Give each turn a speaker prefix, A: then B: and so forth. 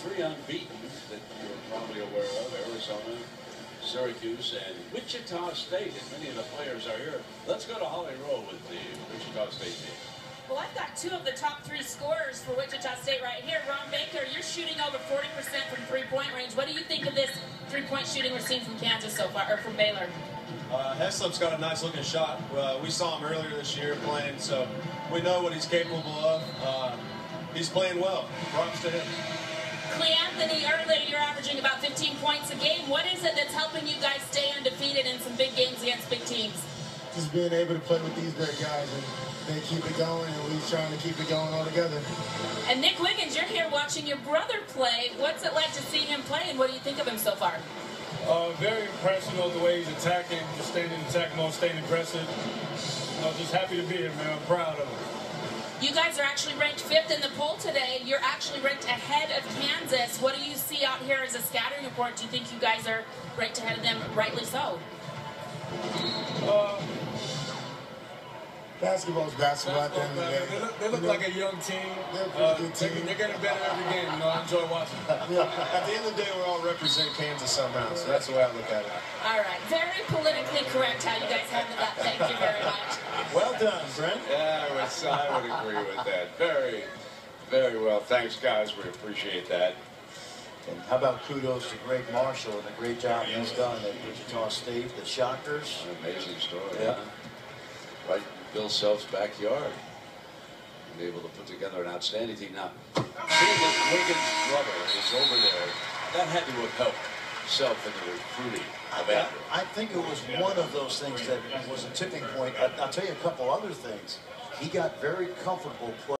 A: three unbeaten that you're probably aware of Arizona, Syracuse, and Wichita State. And many of the players are here. Let's go to Holly Rowe with the Wichita State team.
B: Well, I've got two of the top three scorers for Wichita State right here. Ron Baker, you're shooting over 40% from three-point range. What do you think of this three-point shooting we're seeing from Kansas so far, or from Baylor?
C: Uh, Heslip's got a nice looking shot. Uh, we saw him earlier this year playing, so we know what he's capable of. Uh, he's playing well. Props to him.
B: Clay Anthony, Early you're averaging about 15 points a game. What is it that's helping you guys stay undefeated in some big games against big teams?
D: Just being able to play with these great guys and they keep it going and we're trying to keep it going all together.
B: And Nick Wiggins, you're here watching your brother play. What's it like to see him play and what do you think of him so far?
E: Uh, very impressed, you know, the way he's attacking, just staying in attack mode, staying aggressive. You know, just happy to be here, man. I'm proud of him.
B: You guys are actually ranked fifth in the poll today. You're actually ranked ahead of Kansas. What do you see out here as a scattering report? Do you think you guys are ranked ahead of them? Rightly so.
E: Uh,
D: Basketball's basketball at the end of the day.
E: They look, they look
D: You know,
E: like a young team.
D: They're a pretty
E: Uh,
D: good team.
E: They're getting better every game. You know, I enjoy watching.
D: yeah.
C: At the end of the day, we all represent Kansas somehow, so that's the way I look at it.
B: All right. Very politically correct how you guys handled that. Thank you very much.
C: Well done, Brent.
A: Yeah, I would, I would agree with that. Very, very well. Thanks, guys. We appreciate that.
F: And how about kudos to Gregg Marshall and the great job he's done at Wichita State, the Shockers.
A: An amazing story.
F: Yeah.
A: Right in Bill Self's backyard. And able to put together an outstanding team. Now, seeing that Wiggins' brother is over there, that had to have helped Self in the recruiting of
F: I,
A: Andrew.
F: I think it was one of those things that was a tipping point. I, I'll tell you a couple other things. He got very comfortable playing.